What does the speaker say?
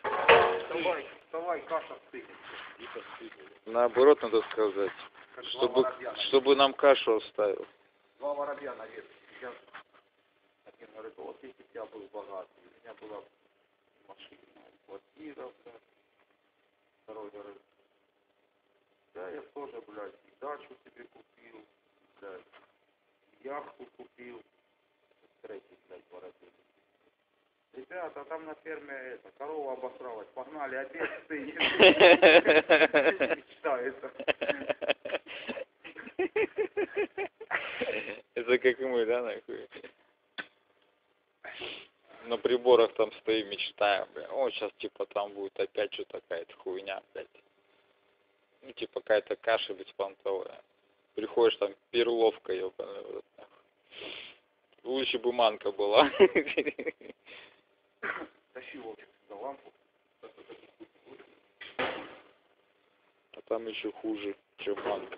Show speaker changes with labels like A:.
A: Вставай, вставай, каша стынет.
B: Наоборот, надо сказать.
A: Как два
B: Чтобы,
A: воробья.
B: чтобы нам кашу оставил.
A: Два воробья на ветке. Сейчас один говорит, вот если бы я был богатый, у меня была машина, квартира, блядь. Второй говорит, да я тоже, блядь, и дачу себе купил, блядь, и яхту купил. Третий, блядь, воробей. Ребята, там на ферме это, корова обосралась, погнали, обед стынет. Мечтается.
B: Это как мы, да, нахуй? На приборах там стоим, мечтаем, бля. О, сейчас типа там будет опять что-то какая-то хуйня, блядь. Ну, типа какая-то каша беспонтовая. Приходишь там перловка, нахуй. Лучше бы манка была. там еще хуже, чем банк.